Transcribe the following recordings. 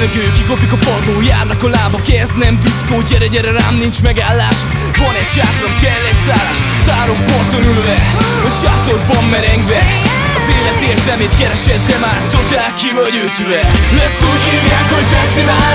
levegő, kikopik a padló Járnak a lábak, ez nem diszkó. Gyere, gyere rám, nincs megállás. Van egy sátram, kell egy szállás. Szárom ponton ülve, a sátorban merengve. Az élet értelmét keresed, de már totál ki vagy ütve Ezt úgy hívják, hogy fesztivál,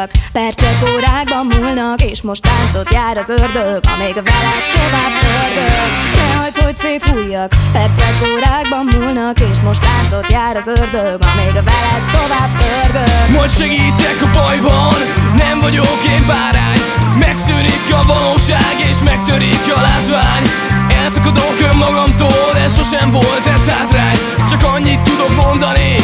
széthújjak, percek órákban múlnak És most táncot jár az ördög, amíg veled tovább pörgök. Nehogy, hogy széthújjak, percek órákban múlnak És most táncot jár az ördög, amíg veled tovább pörgök. Majd segítek a bajban, nem vagyok Önmagamtól, ez sosem volt ez hátrány. Csak annyit tudok mondani.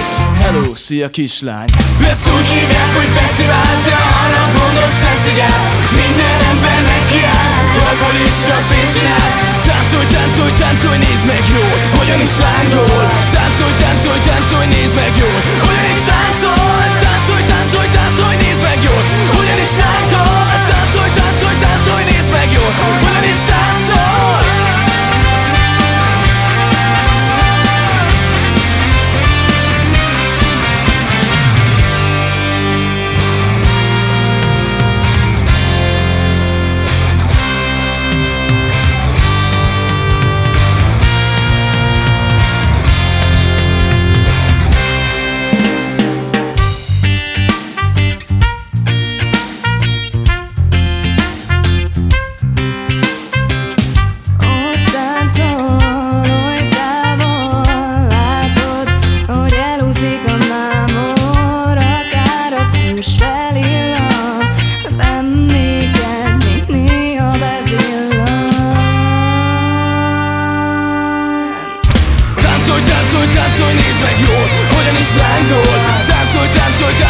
Hello, szia kislány. Ezt úgy hívják, hogy fesztivál, te arra gondolsz, lesz át Minden ember nekiáll, abból is csak pénzt csinál. Táncolj, táncolj, táncolj, nézd meg jól, hogyan is lángol Táncolj, nézd meg jól, hogyan is lángol. Táncolj, táncolj, táncolj.